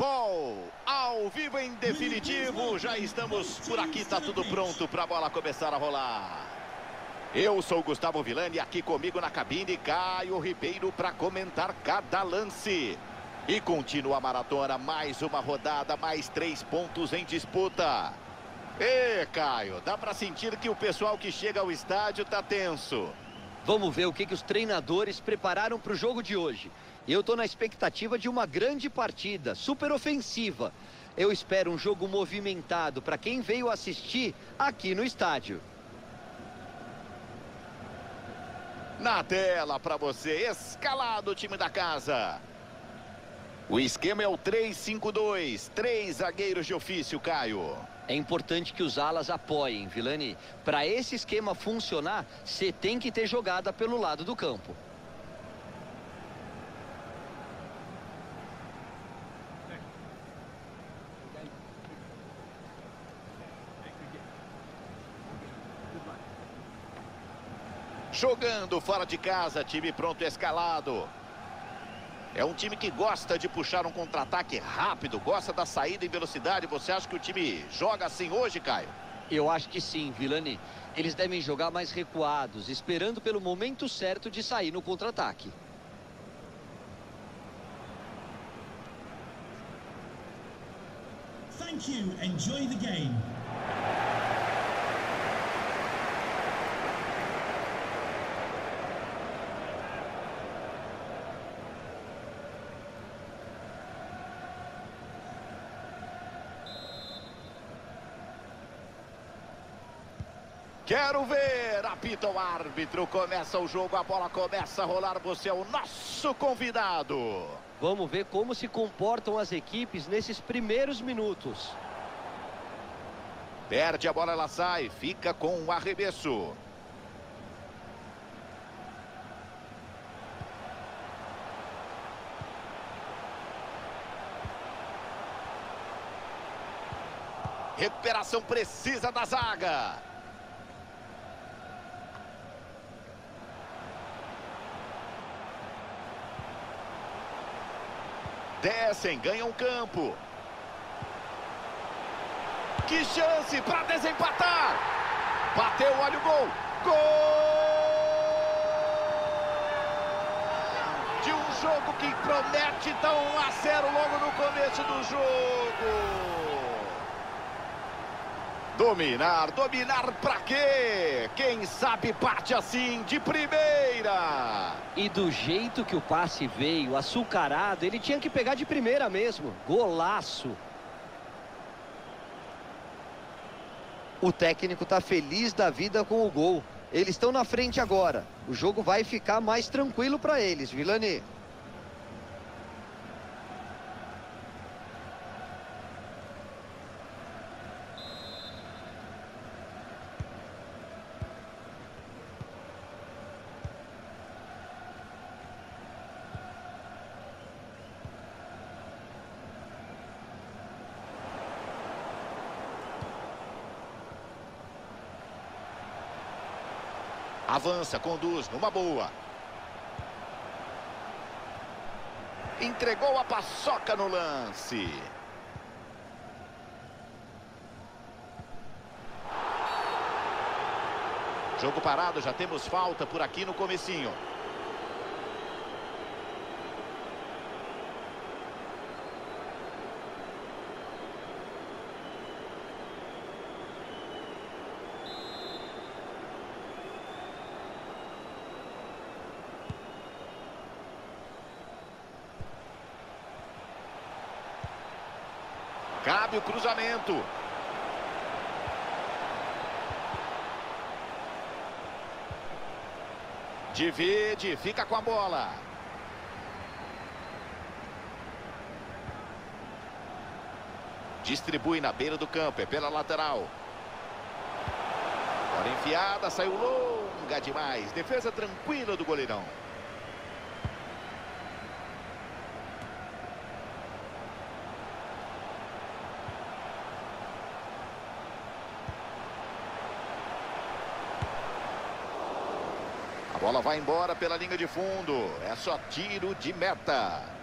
Futebol ao vivo em definitivo. Já estamos por aqui, tá tudo pronto para a bola começar a rolar. Eu sou Gustavo Villani, aqui comigo na cabine Caio Ribeiro para comentar cada lance. E continua a maratona, mais uma rodada, mais três pontos em disputa. E Caio, dá para sentir que o pessoal que chega ao estádio tá tenso. Vamos ver o que, que os treinadores prepararam para o jogo de hoje. Eu estou na expectativa de uma grande partida, super ofensiva. Eu espero um jogo movimentado para quem veio assistir aqui no estádio. Na tela para você, escalado o time da casa. O esquema é o 3-5-2, três zagueiros de ofício, Caio. É importante que os alas apoiem, Vilani. Para esse esquema funcionar, você tem que ter jogada pelo lado do campo. Jogando fora de casa, time pronto escalado. É um time que gosta de puxar um contra-ataque rápido, gosta da saída em velocidade. Você acha que o time joga assim hoje, Caio? Eu acho que sim, Vilani. Eles devem jogar mais recuados, esperando pelo momento certo de sair no contra-ataque. Thank you. Enjoy the game. Quero ver, apita o árbitro, começa o jogo, a bola começa a rolar, você é o nosso convidado. Vamos ver como se comportam as equipes nesses primeiros minutos. Perde a bola, ela sai, fica com o arremesso. Recuperação precisa da zaga. Descem, ganham campo. Que chance para desempatar. Bateu, olha o gol. Gol! De um jogo que promete dar um a 0 logo no começo do jogo. Dominar, dominar pra quê? Quem sabe parte assim de primeira. E do jeito que o passe veio, açucarado, ele tinha que pegar de primeira mesmo. Golaço. O técnico tá feliz da vida com o gol. Eles estão na frente agora. O jogo vai ficar mais tranquilo para eles, Vilani. Avança, conduz, numa boa. Entregou a paçoca no lance. Jogo parado, já temos falta por aqui no comecinho. Cabe o cruzamento. Divide, fica com a bola. Distribui na beira do campo, é pela lateral. Agora enfiada, saiu longa demais. Defesa tranquila do goleirão. Bola vai embora pela linha de fundo. É só tiro de meta.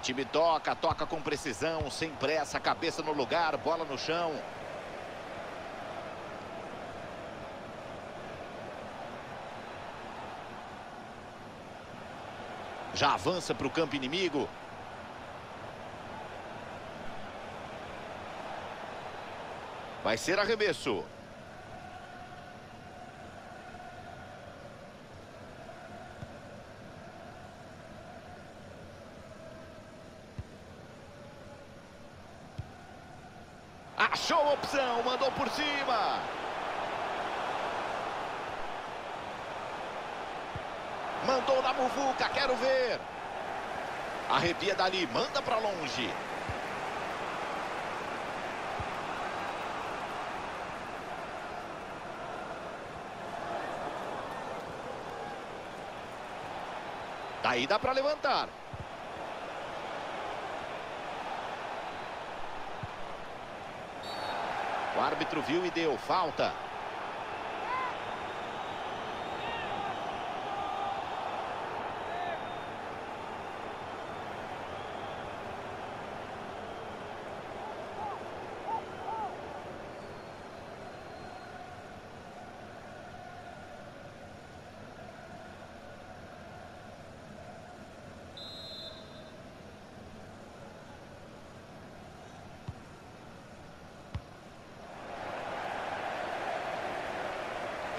Time toca, toca com precisão, sem pressa, cabeça no lugar, bola no chão. Já avança para o campo inimigo. Vai ser arremesso. Opção, mandou por cima. Mandou na muvuca, quero ver. Arrepia dali, manda para longe. Daí dá para levantar. O árbitro viu e deu falta.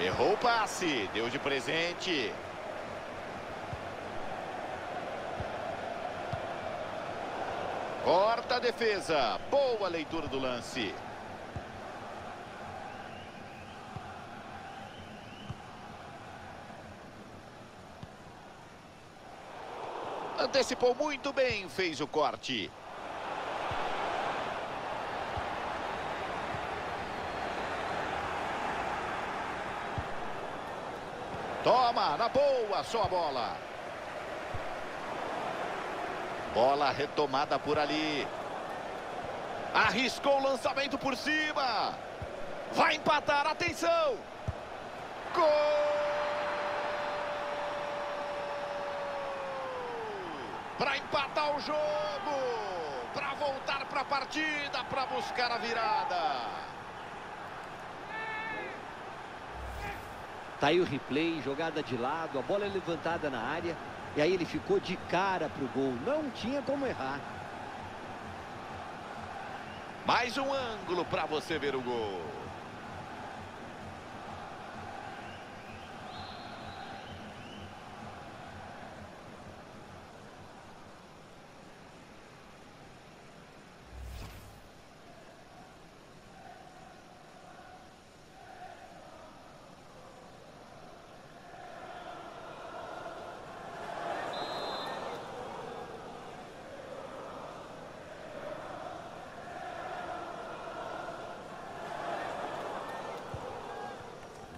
Errou o passe, deu de presente. Corta a defesa, boa leitura do lance. Antecipou muito bem, fez o corte. Toma, na boa, só a bola. Bola retomada por ali. Arriscou o lançamento por cima. Vai empatar, atenção. Gol! Para empatar o jogo. Para voltar para a partida, para buscar a virada. Tá aí o replay, jogada de lado, a bola é levantada na área. E aí ele ficou de cara pro gol. Não tinha como errar. Mais um ângulo para você ver o gol.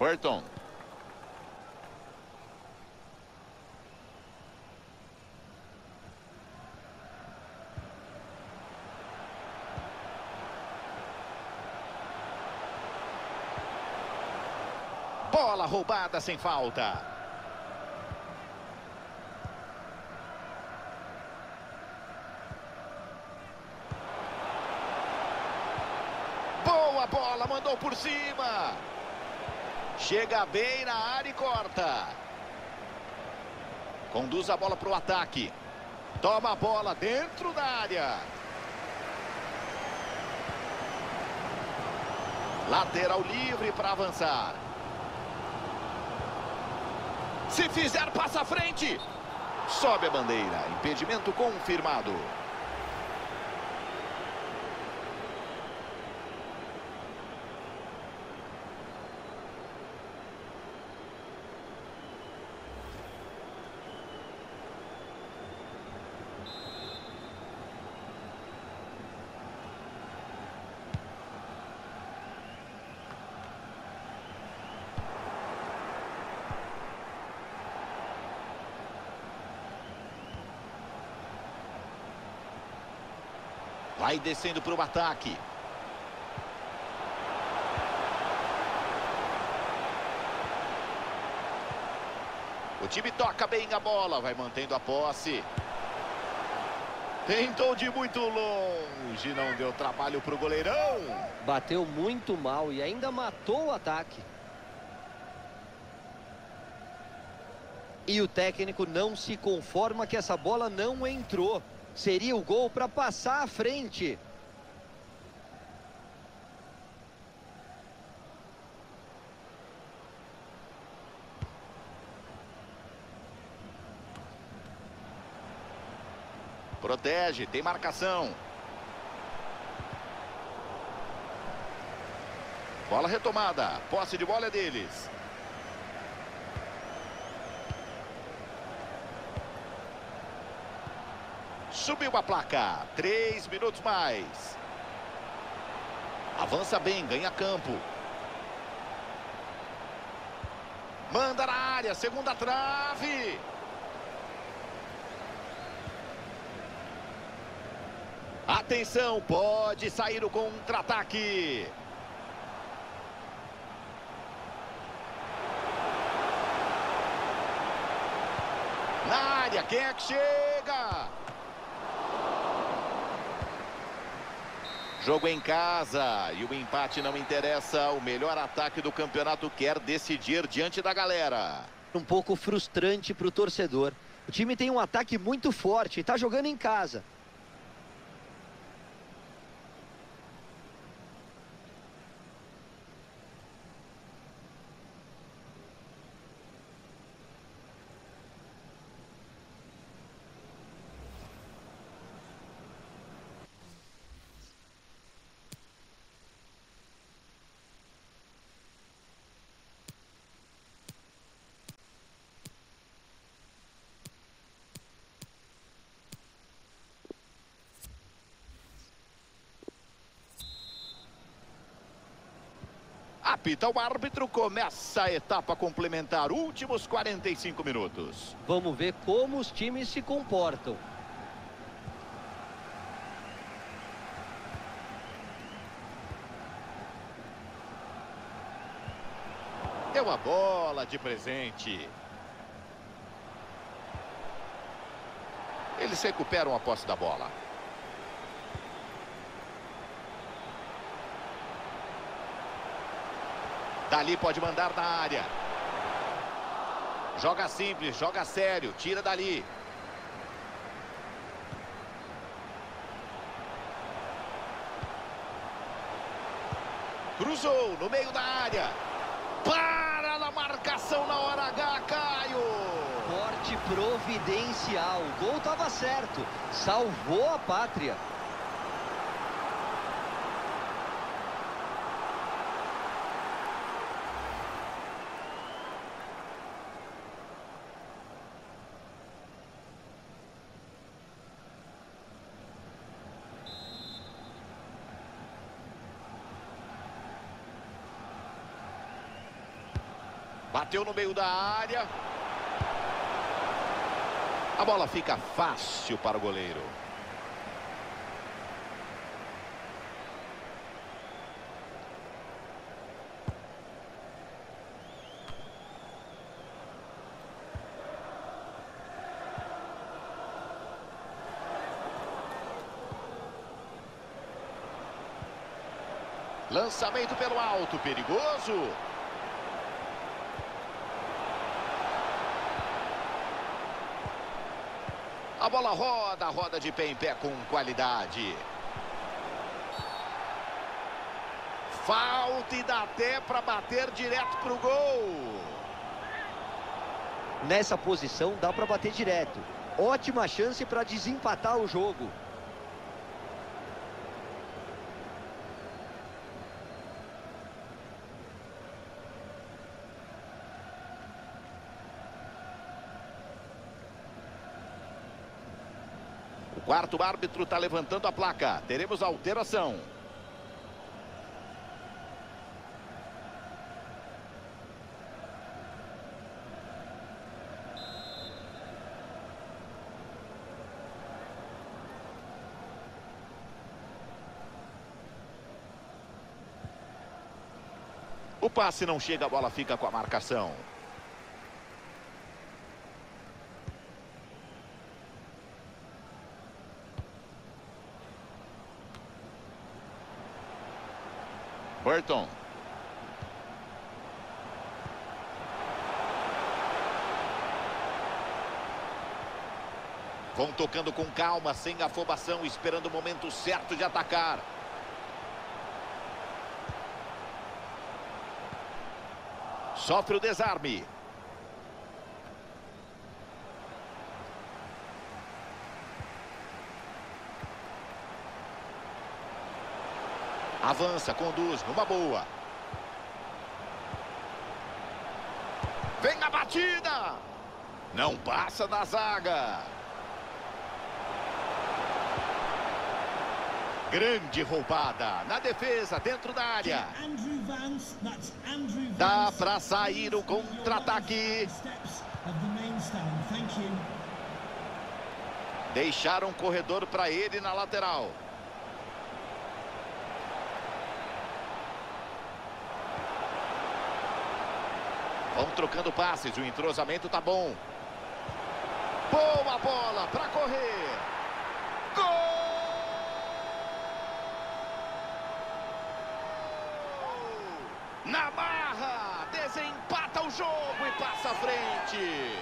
Burton. Bola roubada sem falta. Boa bola, mandou por cima. Chega bem na área e corta. Conduz a bola para o ataque. Toma a bola dentro da área. Lateral livre para avançar. Se fizer, passa à frente. Sobe a bandeira. Impedimento confirmado. Vai descendo para o ataque. O time toca bem a bola, vai mantendo a posse. Tentou de muito longe, não deu trabalho para o goleirão. Bateu muito mal e ainda matou o ataque. E o técnico não se conforma que essa bola não entrou. Seria o gol para passar à frente. Protege, tem marcação. Bola retomada. Posse de bola é deles. Subiu a placa. Três minutos mais. Avança bem, ganha campo. Manda na área, segunda trave. Atenção, pode sair o contra-ataque. Na área, quem é que chega? Jogo em casa e o empate não interessa. O melhor ataque do campeonato quer decidir diante da galera. Um pouco frustrante para o torcedor. O time tem um ataque muito forte está jogando em casa. Apita o árbitro, começa a etapa complementar, últimos 45 minutos. Vamos ver como os times se comportam. Deu a bola de presente. Eles recuperam a posse da bola. Dali pode mandar na área. Joga simples, joga sério, tira dali. Cruzou no meio da área. Para na marcação na hora H, Caio. Forte providencial. O gol estava certo. Salvou a pátria. Bateu no meio da área. A bola fica fácil para o goleiro. Lançamento pelo alto, perigoso. A bola roda, roda de pé em pé com qualidade. Falta e dá até para bater direto para o gol. Nessa posição dá para bater direto. Ótima chance para desempatar o jogo. Quarto árbitro está levantando a placa. Teremos alteração. O passe não chega, a bola fica com a marcação. Burton. Vão tocando com calma, sem afobação, esperando o momento certo de atacar. Sofre o desarme. Avança, conduz, numa boa. Vem a batida! Não passa na zaga. Grande roubada. Na defesa, dentro da área. Dá pra sair o contra-ataque. Deixaram um corredor para ele na lateral. Vão trocando passes, o entrosamento tá bom. Boa bola para correr. Gol! Na barra, desempata o jogo e passa à frente.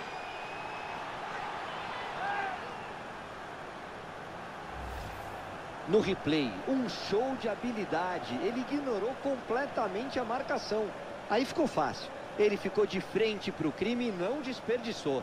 No replay, um show de habilidade. Ele ignorou completamente a marcação. Aí ficou fácil. Ele ficou de frente para o crime e não desperdiçou.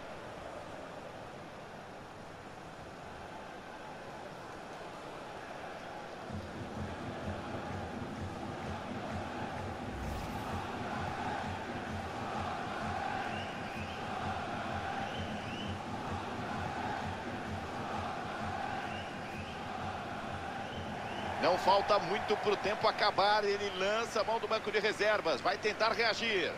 Não falta muito para o tempo acabar. Ele lança a mão do banco de reservas. Vai tentar reagir.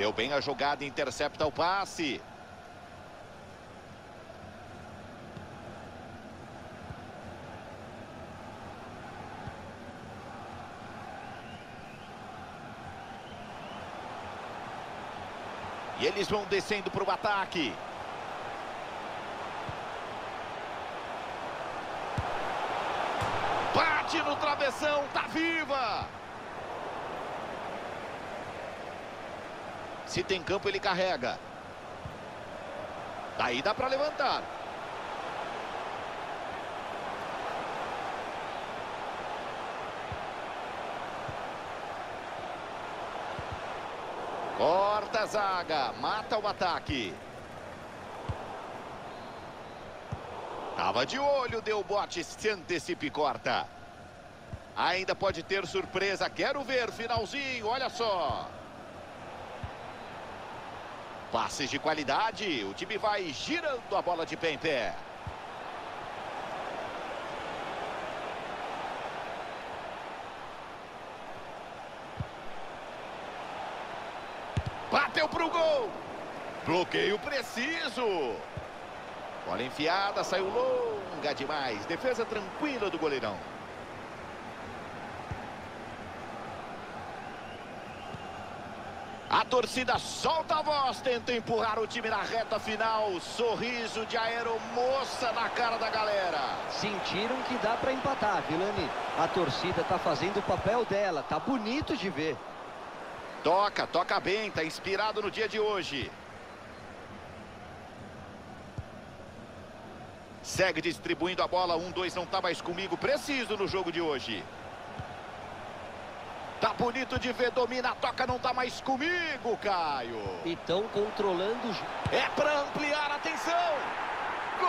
Deu bem a jogada, intercepta o passe. E eles vão descendo para o ataque. Bate no travessão, tá viva! Se tem campo, ele carrega. Daí dá para levantar. Corta a zaga, mata o ataque. Tava de olho, deu bote, se antecipa e corta. Ainda pode ter surpresa, quero ver, finalzinho, olha só. Passes de qualidade, o time vai girando a bola de pé em pé. Bateu pro gol. Bloqueio preciso. Bola enfiada, saiu longa demais. Defesa tranquila do goleirão. Torcida solta a voz, tenta empurrar o time na reta final. Sorriso de aeromoça na cara da galera. Sentiram que dá para empatar, Vilani. A torcida tá fazendo o papel dela, tá bonito de ver. Toca, toca bem, tá inspirado no dia de hoje. Segue distribuindo a bola, um, dois, não tá mais comigo, preciso no jogo de hoje. Tá bonito de ver, domina, toca, não tá mais comigo, Caio. E estão controlando o jogo. É para ampliar, atenção! Gol!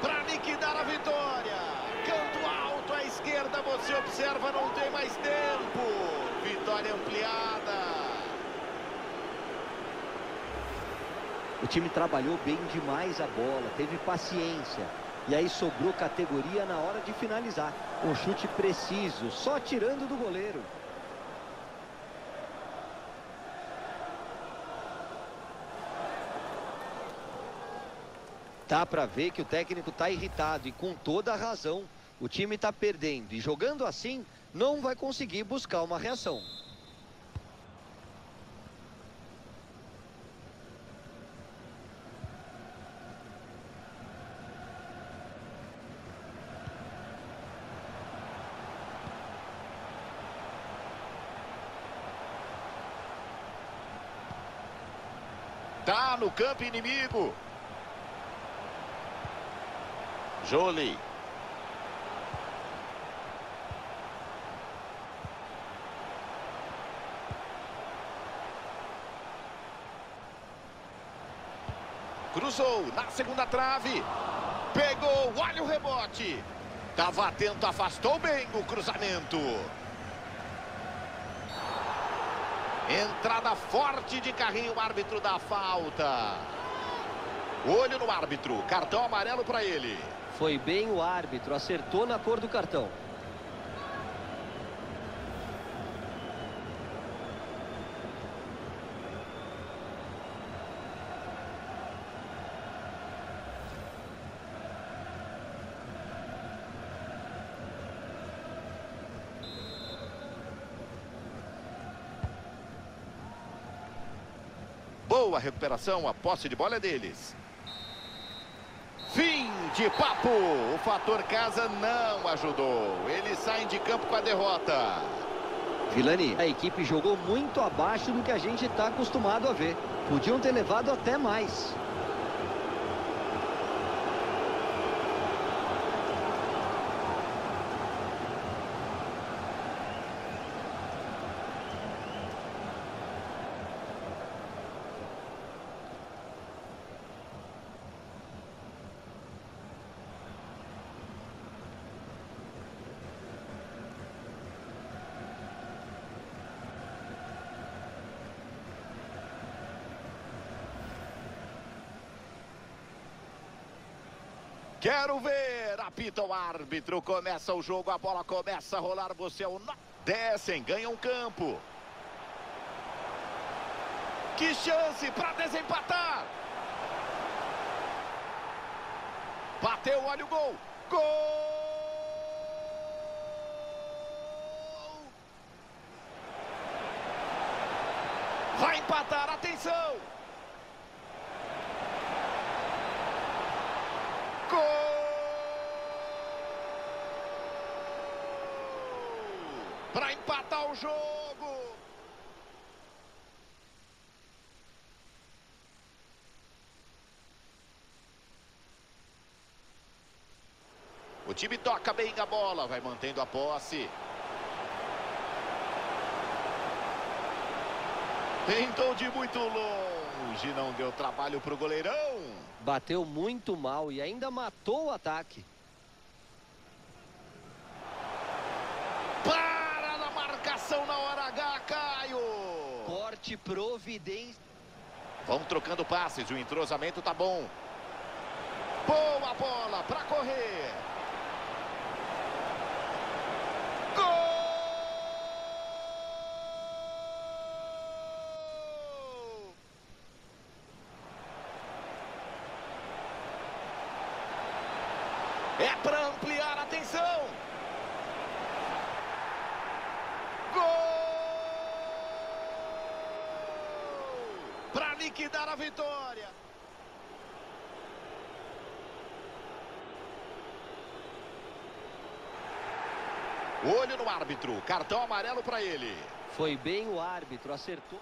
Para liquidar a vitória. Canto alto à esquerda, você observa, não tem mais tempo. Vitória ampliada. O time trabalhou bem demais a bola, teve paciência. E aí sobrou categoria na hora de finalizar. Um chute preciso, só tirando do goleiro. Dá para ver que o técnico está irritado e com toda a razão. O time está perdendo e jogando assim não vai conseguir buscar uma reação. Tá no campo inimigo. Jolie. Cruzou na segunda trave. Pegou, olha o rebote. Tava atento, afastou bem o cruzamento. Entrada forte de carrinho, o árbitro da falta. Olho no árbitro, cartão amarelo para ele. Foi bem o árbitro, acertou na cor do cartão. Boa recuperação, a posse de bola é deles. Fim de papo. O fator casa não ajudou. Eles saem de campo com a derrota. Vilani, a equipe jogou muito abaixo do que a gente está acostumado a ver. Podiam ter levado até mais. Quero ver, apita o árbitro, começa o jogo, a bola começa a rolar, você é o... no- Descem, ganham campo. Que chance para desempatar. Bateu, olha o gol. Gol! Vai empatar, atenção! Gol! Para jogo. O time toca bem a bola, vai mantendo a posse. Tentou de muito longe, não deu trabalho para o goleirão. Bateu muito mal e ainda matou o ataque. Corte providência. Vão trocando passes, o entrosamento tá bom. Boa bola para correr. Gol! É para ampliar a atenção. Gol! Liquidar a vitória. Olho no árbitro, cartão amarelo para ele. Foi bem o árbitro, acertou.